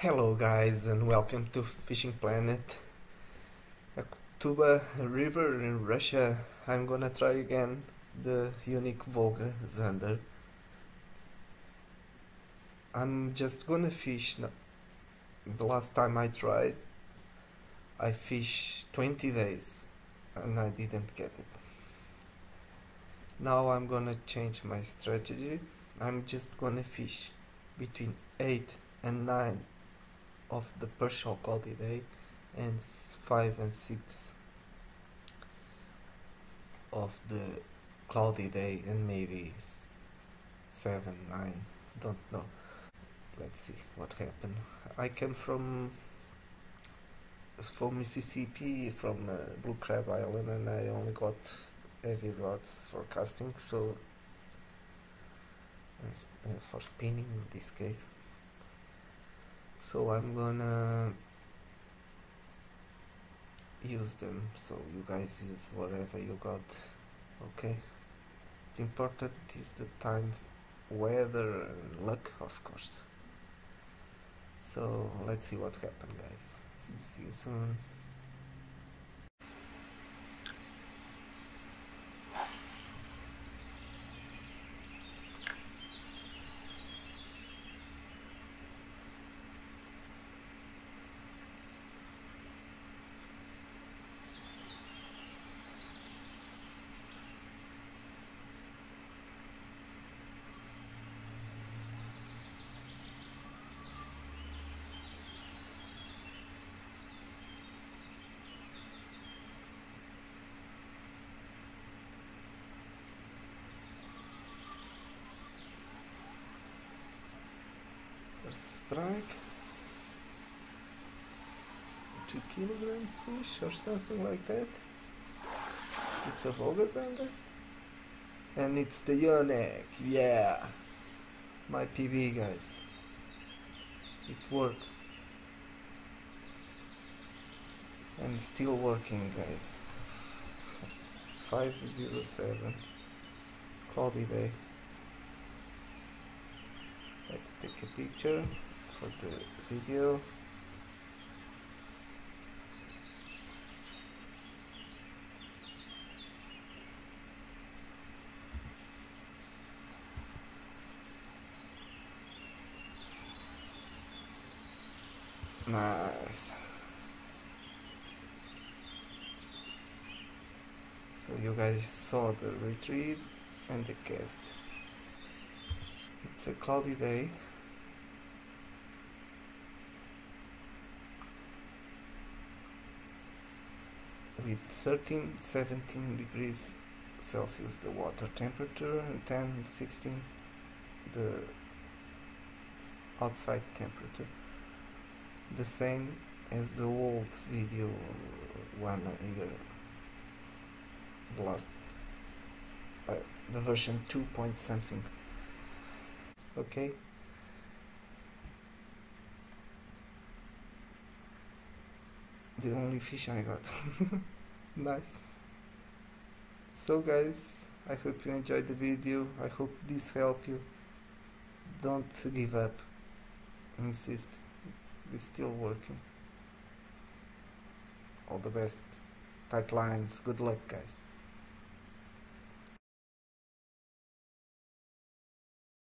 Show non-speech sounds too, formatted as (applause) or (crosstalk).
Hello guys and welcome to Fishing Planet Akhtuba River in Russia. I'm gonna try again the unique Volga Zander. I'm just gonna fish. The last time I tried I fished 20 days and I didn't get it. Now I'm gonna change my strategy. I'm just gonna fish between 8 and 9 of the partial cloudy day and 5 and 6 of the cloudy day and maybe 7 9 don't know. Let's see what happened. I came from from Mississippi from uh, Blue Crab Island and I only got heavy rods for casting so uh, for spinning in this case so I'm gonna use them. So you guys use whatever you got. Okay? The important is the time weather and luck of course. So let's see what happened guys. See you soon strike. Two kilograms fish or something like that. It's a Volga Zander. And it's the unique, yeah. My PB guys. It worked. And still working guys. 507. Cloudy day. Let's take a picture for the video. Nice. So you guys saw the retrieve and the cast. It's a cloudy day. With 13, 17 degrees Celsius the water temperature and 10, 16 the outside temperature. The same as the old video one year, the last, uh, the version 2 point something okay the only fish I got. (laughs) Nice. So guys I hope you enjoyed the video. I hope this helped you. Don't give up. Insist. It's still working. All the best. Tight lines. Good luck guys